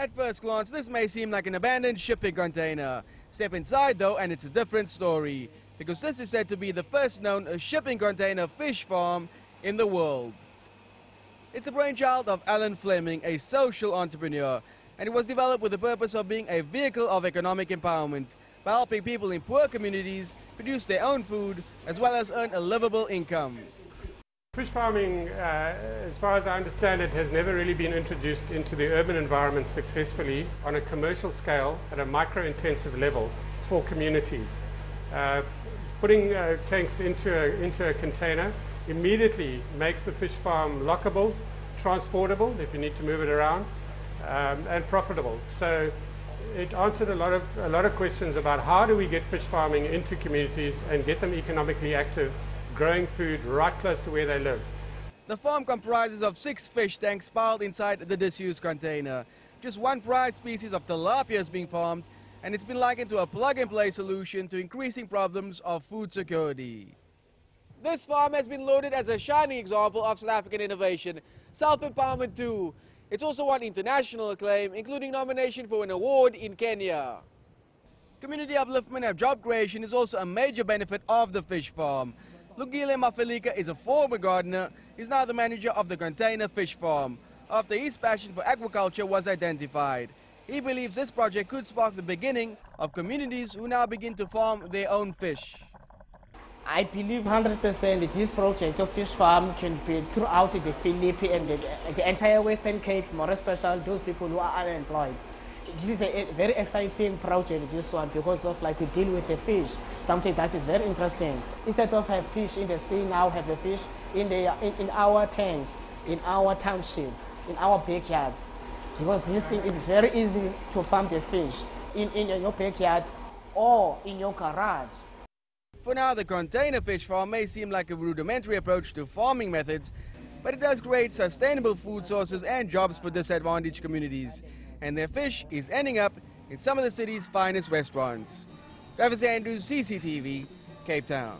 At first glance, this may seem like an abandoned shipping container. Step inside though and it's a different story, because this is said to be the first known shipping container fish farm in the world. It's a brainchild of Alan Fleming, a social entrepreneur, and it was developed with the purpose of being a vehicle of economic empowerment by helping people in poor communities produce their own food as well as earn a livable income. Fish farming, uh, as far as I understand it, has never really been introduced into the urban environment successfully on a commercial scale at a micro-intensive level for communities. Uh, putting uh, tanks into a, into a container immediately makes the fish farm lockable, transportable if you need to move it around, um, and profitable. So it answered a lot of a lot of questions about how do we get fish farming into communities and get them economically active growing food right close to where they live. The farm comprises of six fish tanks piled inside the disused container. Just one prized species of tilapia is being farmed, and it's been likened to a plug-and-play solution to increasing problems of food security. This farm has been loaded as a shining example of South African innovation, self-empowerment too. It's also won international acclaim, including nomination for an award in Kenya. Community upliftment and job creation is also a major benefit of the fish farm. Lugile Mafalika is a former gardener. He's now the manager of the container fish farm. After his passion for aquaculture was identified, he believes this project could spark the beginning of communities who now begin to farm their own fish. I believe 100% that this project of fish farm can be throughout the Philippines and the, the entire Western Cape, more especially those people who are unemployed this is a, a, very exciting project, this one, because of like we deal with the fish, something that is very interesting. Instead of have fish in the sea, now have a fish in, the, in, in our tanks, in our township, in our backyards. Because this thing is very easy to farm the fish in, in your backyard or in your garage. For now, the container fish farm may seem like a rudimentary approach to farming methods, but it does create sustainable food sources and jobs for disadvantaged communities and their fish is ending up in some of the city's finest restaurants. Travers Andrews, CCTV, Cape Town.